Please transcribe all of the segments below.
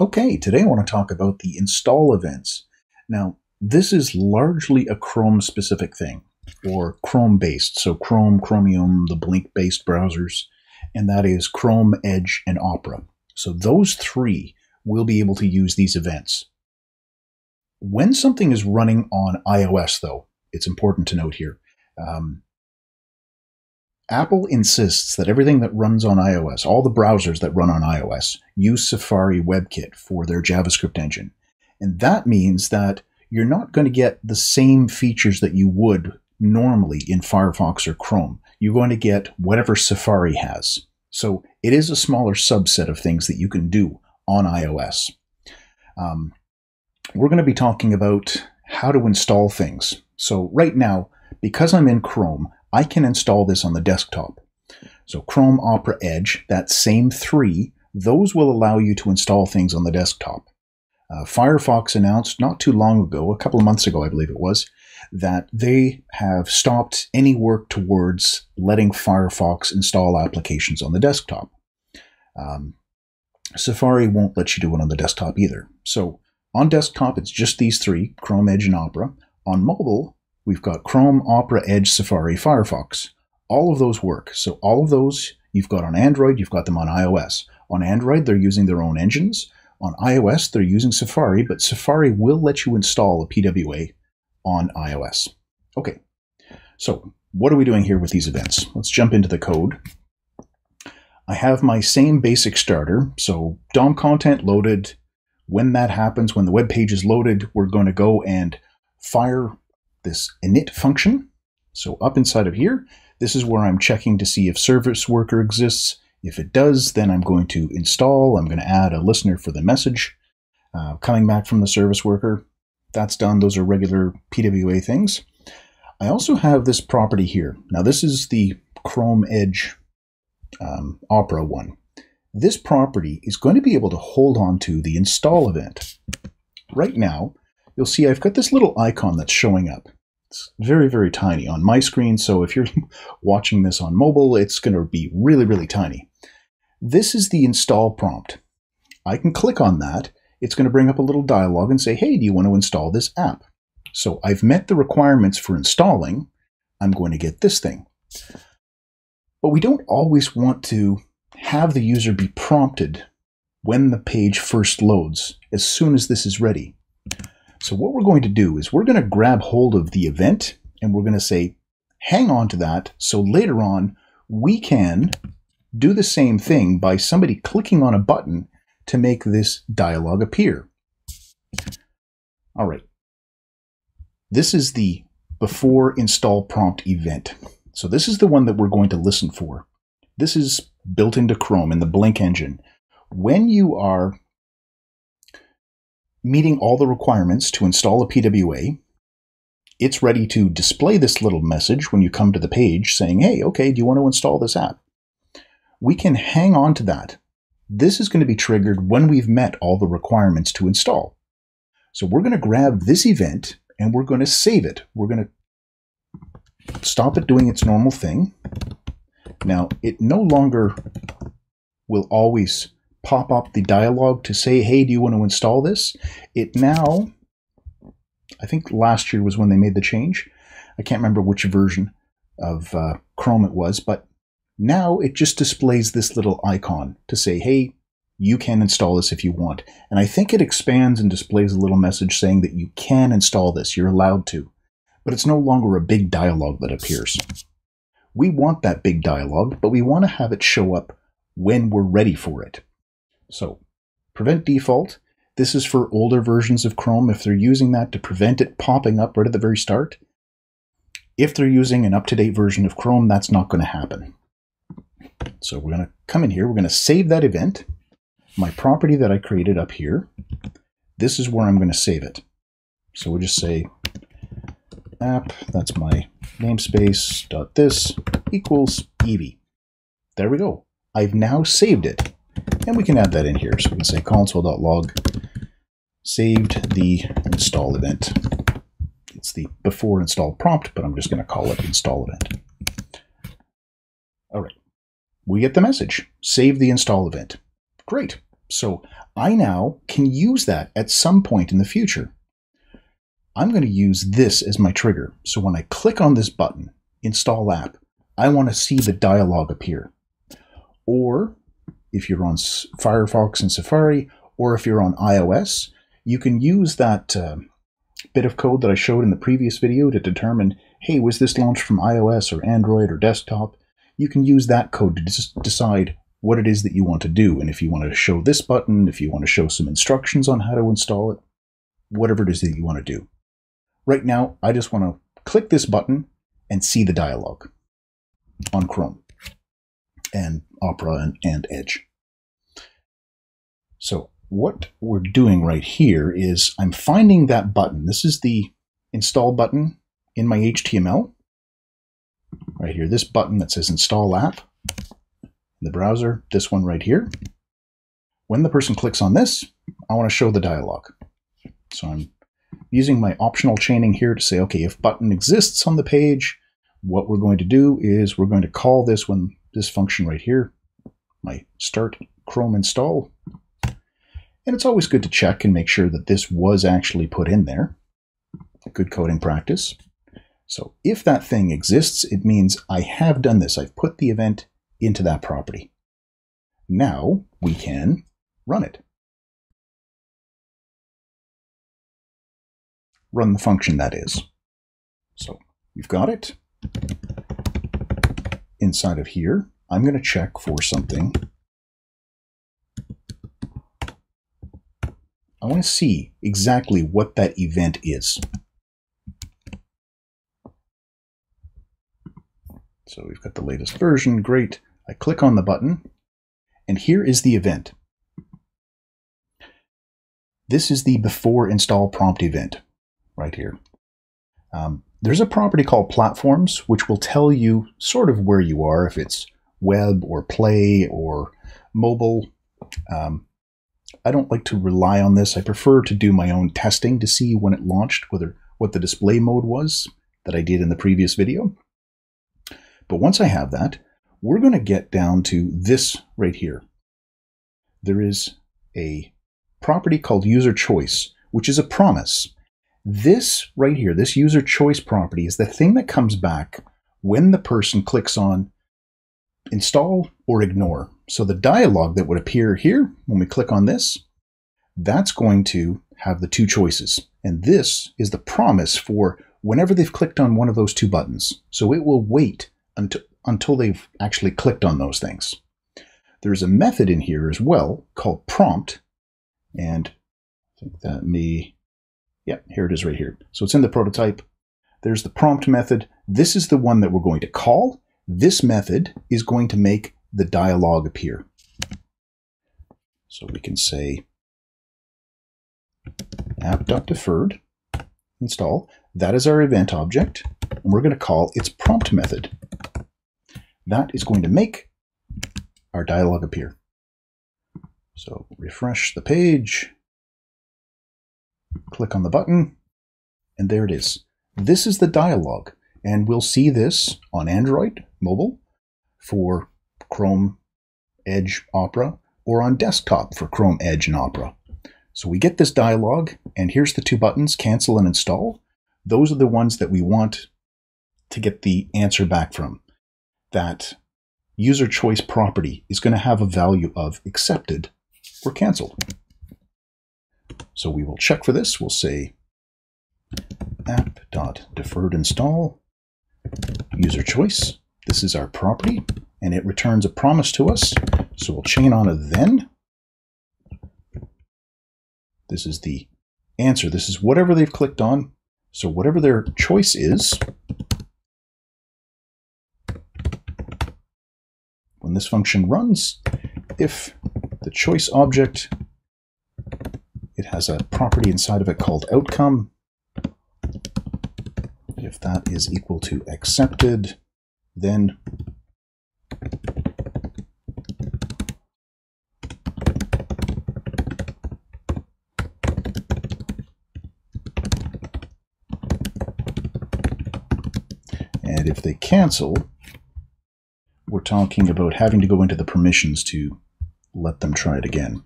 Okay, today I want to talk about the install events. Now, this is largely a Chrome specific thing, or Chrome based. So, Chrome, Chromium, the Blink based browsers, and that is Chrome, Edge, and Opera. So, those three will be able to use these events. When something is running on iOS, though, it's important to note here. Um, Apple insists that everything that runs on iOS, all the browsers that run on iOS, use Safari WebKit for their JavaScript engine. And that means that you're not going to get the same features that you would normally in Firefox or Chrome. You're going to get whatever Safari has. So it is a smaller subset of things that you can do on iOS. Um, we're going to be talking about how to install things. So right now, because I'm in Chrome, I can install this on the desktop. So Chrome, Opera, Edge, that same three, those will allow you to install things on the desktop. Uh, Firefox announced not too long ago, a couple of months ago, I believe it was, that they have stopped any work towards letting Firefox install applications on the desktop. Um, Safari won't let you do it on the desktop either. So on desktop, it's just these three Chrome, Edge, and Opera. On mobile, we've got Chrome, Opera, Edge, Safari, Firefox. All of those work. So all of those you've got on Android, you've got them on iOS. On Android, they're using their own engines. On iOS, they're using Safari, but Safari will let you install a PWA on iOS. Okay, so what are we doing here with these events? Let's jump into the code. I have my same basic starter, so DOM content loaded. When that happens, when the web page is loaded, we're going to go and fire this init function. So up inside of here, this is where I'm checking to see if service worker exists. If it does, then I'm going to install. I'm going to add a listener for the message uh, coming back from the service worker. That's done. Those are regular PWA things. I also have this property here. Now this is the Chrome Edge um, Opera one. This property is going to be able to hold on to the install event. Right now, you'll see I've got this little icon that's showing up. It's very, very tiny on my screen, so if you're watching this on mobile, it's going to be really, really tiny. This is the install prompt. I can click on that. It's going to bring up a little dialog and say, hey, do you want to install this app? So I've met the requirements for installing. I'm going to get this thing. But we don't always want to have the user be prompted when the page first loads, as soon as this is ready. So what we're going to do is we're going to grab hold of the event and we're going to say, hang on to that. So later on, we can do the same thing by somebody clicking on a button to make this dialog appear. All right. This is the before install prompt event. So this is the one that we're going to listen for. This is built into Chrome in the Blink engine. When you are meeting all the requirements to install a PWA. It's ready to display this little message when you come to the page saying, hey, okay, do you want to install this app? We can hang on to that. This is going to be triggered when we've met all the requirements to install. So we're going to grab this event and we're going to save it. We're going to stop it doing its normal thing. Now, it no longer will always pop up the dialog to say, hey, do you want to install this? It now, I think last year was when they made the change. I can't remember which version of uh, Chrome it was, but now it just displays this little icon to say, hey, you can install this if you want. And I think it expands and displays a little message saying that you can install this, you're allowed to. But it's no longer a big dialog that appears. We want that big dialog, but we want to have it show up when we're ready for it. So prevent default. This is for older versions of Chrome if they're using that to prevent it popping up right at the very start. If they're using an up-to-date version of Chrome, that's not going to happen. So we're going to come in here. We're going to save that event. My property that I created up here, this is where I'm going to save it. So we'll just say app, that's my namespace dot this equals Eevee. There we go. I've now saved it. And we can add that in here. So we can say console.log saved the install event. It's the before install prompt, but I'm just going to call it install event. All right. We get the message. Save the install event. Great. So I now can use that at some point in the future. I'm going to use this as my trigger. So when I click on this button, install app, I want to see the dialog appear. Or if you're on Firefox and Safari, or if you're on iOS, you can use that uh, bit of code that I showed in the previous video to determine, hey, was this launched from iOS or Android or desktop? You can use that code to just decide what it is that you want to do. And if you want to show this button, if you want to show some instructions on how to install it, whatever it is that you want to do. Right now, I just want to click this button and see the dialog on Chrome and Opera and, and Edge. So what we're doing right here is I'm finding that button. This is the install button in my HTML. Right here, this button that says install app in the browser, this one right here. When the person clicks on this, I want to show the dialog. So I'm using my optional chaining here to say, okay, if button exists on the page, what we're going to do is we're going to call this when this function right here, my start Chrome install, and it's always good to check and make sure that this was actually put in there. A good coding practice. So if that thing exists, it means I have done this. I've put the event into that property. Now we can run it. Run the function that is. So you've got it. Inside of here, I'm going to check for something I want to see exactly what that event is. So we've got the latest version, great. I click on the button, and here is the event. This is the before install prompt event right here. Um, there's a property called platforms, which will tell you sort of where you are, if it's web or play or mobile. Um, I don't like to rely on this. I prefer to do my own testing to see when it launched, whether what the display mode was that I did in the previous video. But once I have that, we're going to get down to this right here. There is a property called user choice, which is a promise. This right here, this user choice property is the thing that comes back when the person clicks on install or ignore. So the dialog that would appear here when we click on this, that's going to have the two choices. And this is the promise for whenever they've clicked on one of those two buttons. So it will wait until, until they've actually clicked on those things. There's a method in here as well called prompt. And I think that may, yeah, here it is right here. So it's in the prototype. There's the prompt method. This is the one that we're going to call. This method is going to make the dialog appear. So we can say app.deferred install. That is our event object, and we're going to call its prompt method. That is going to make our dialog appear. So refresh the page, click on the button, and there it is. This is the dialog, and we'll see this on Android mobile for Chrome, Edge, Opera, or on desktop for Chrome, Edge, and Opera. So we get this dialog, and here's the two buttons, cancel and install. Those are the ones that we want to get the answer back from. That user choice property is going to have a value of accepted or canceled. So we will check for this. We'll say app.deferred install user choice. This is our property and it returns a promise to us. So we'll chain on a then. This is the answer. This is whatever they've clicked on. So whatever their choice is, when this function runs, if the choice object, it has a property inside of it called outcome. If that is equal to accepted, then and if they cancel, we're talking about having to go into the permissions to let them try it again.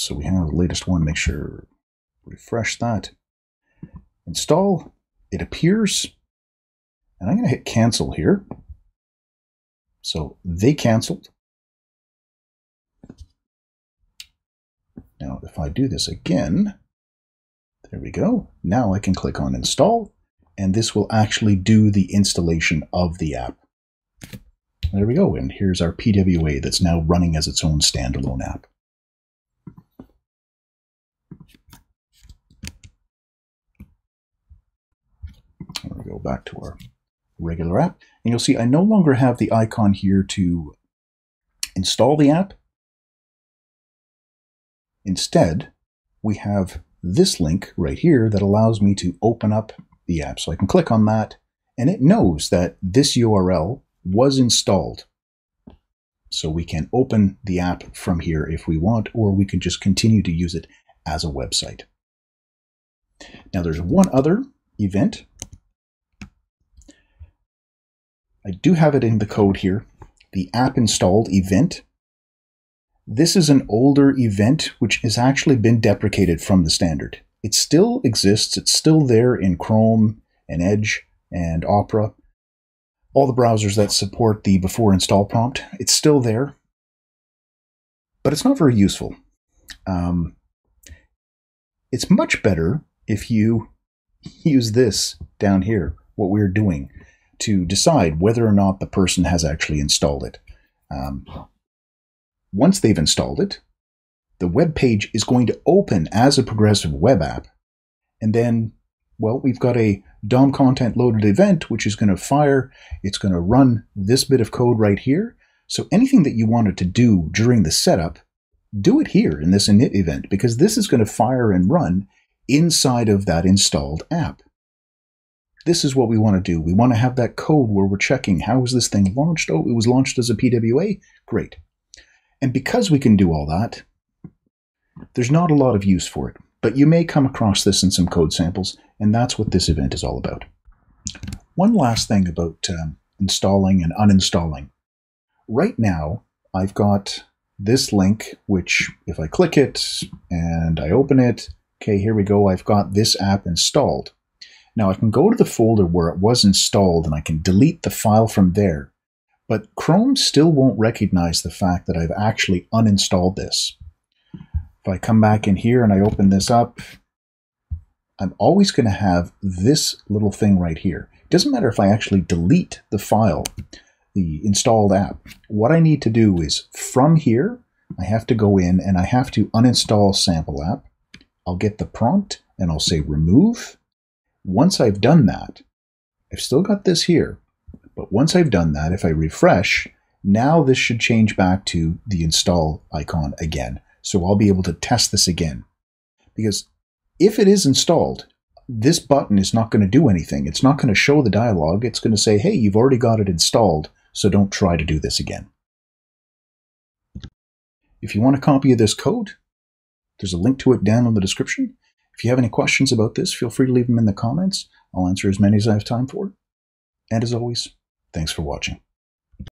So we have the latest one. Make sure, refresh that. Install. It appears. And I'm going to hit cancel here. So they canceled. Now, if I do this again, there we go. Now I can click on install, and this will actually do the installation of the app. There we go. And here's our PWA that's now running as its own standalone app. There we go back to our regular app. And you'll see I no longer have the icon here to install the app. Instead, we have this link right here that allows me to open up the app. So I can click on that and it knows that this URL was installed. So we can open the app from here if we want, or we can just continue to use it as a website. Now there's one other event. I do have it in the code here, the app installed event. This is an older event which has actually been deprecated from the standard. It still exists, it's still there in Chrome and Edge and Opera, all the browsers that support the before install prompt. It's still there, but it's not very useful. Um, it's much better if you use this down here, what we're doing, to decide whether or not the person has actually installed it. Um, once they've installed it, the web page is going to open as a progressive web app. And then, well, we've got a DOM content loaded event, which is going to fire. It's going to run this bit of code right here. So anything that you wanted to do during the setup, do it here in this init event, because this is going to fire and run inside of that installed app. This is what we want to do. We want to have that code where we're checking how was this thing launched? Oh, it was launched as a PWA? Great. And because we can do all that, there's not a lot of use for it. But you may come across this in some code samples, and that's what this event is all about. One last thing about um, installing and uninstalling. Right now, I've got this link, which if I click it and I open it, okay, here we go, I've got this app installed. Now I can go to the folder where it was installed and I can delete the file from there, but Chrome still won't recognize the fact that I've actually uninstalled this. If I come back in here and I open this up, I'm always going to have this little thing right here. It doesn't matter if I actually delete the file, the installed app. What I need to do is from here, I have to go in and I have to uninstall sample app. I'll get the prompt and I'll say remove. Once I've done that, I've still got this here, but once I've done that, if I refresh, now this should change back to the install icon again. So I'll be able to test this again. Because if it is installed, this button is not going to do anything. It's not going to show the dialog. It's going to say, hey, you've already got it installed, so don't try to do this again. If you want a copy of this code, there's a link to it down in the description. If you have any questions about this, feel free to leave them in the comments. I'll answer as many as I have time for. And as always, thanks for watching.